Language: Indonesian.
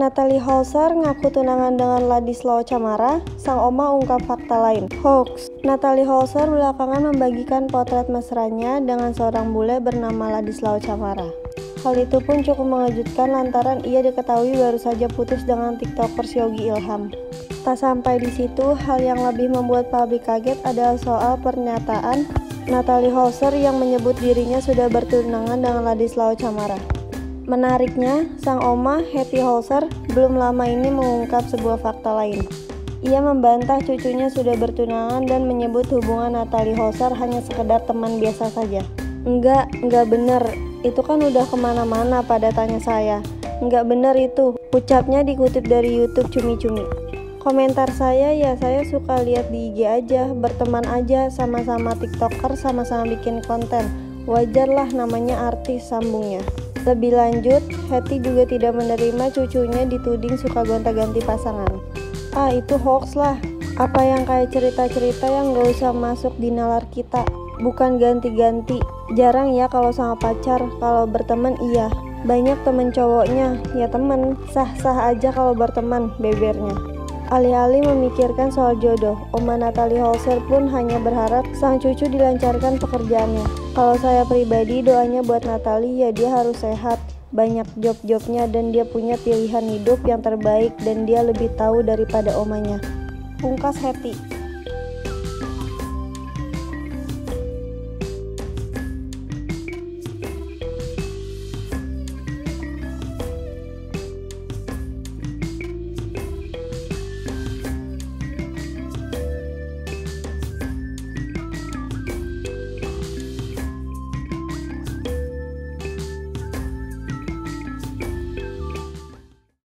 Natalie Holzer ngaku tunangan dengan Ladislao Camara, sang oma ungkap fakta lain. Hoax. Natalie Holzer belakangan membagikan potret mesranya dengan seorang bule bernama Ladislao Camara. Hal itu pun cukup mengejutkan lantaran ia diketahui baru saja putus dengan tiktoker Yogi Ilham. Tak sampai di situ, hal yang lebih membuat publik kaget adalah soal pernyataan Natalie Holzer yang menyebut dirinya sudah bertunangan dengan Ladislao Camara. Menariknya, sang oma, Hetty Holzer, belum lama ini mengungkap sebuah fakta lain. Ia membantah cucunya sudah bertunangan dan menyebut hubungan Natalie Holzer hanya sekedar teman biasa saja. Enggak, enggak bener. Itu kan udah ke mana-mana pada tanya saya. Enggak bener itu, ucapnya dikutip dari Youtube cumi-cumi. Komentar saya ya saya suka lihat di IG aja, berteman aja, sama-sama tiktoker, sama-sama bikin konten. Wajar lah namanya artis sambungnya. Lebih lanjut, Hetty juga tidak menerima cucunya dituding suka gonta-ganti pasangan. Ah, itu hoax lah. Apa yang kayak cerita-cerita yang gak usah masuk di nalar kita. Bukan ganti-ganti. Jarang ya kalau sama pacar, kalau berteman iya. Banyak temen cowoknya, ya temen. Sah-sah aja kalau berteman, bebernya. Alih-alih memikirkan soal jodoh, Oma Natalie Holzer pun hanya berharap sang cucu dilancarkan pekerjaannya. Kalau saya pribadi doanya buat Natalie ya dia harus sehat, banyak job-jobnya dan dia punya pilihan hidup yang terbaik dan dia lebih tahu daripada omanya. Pungkas Hetty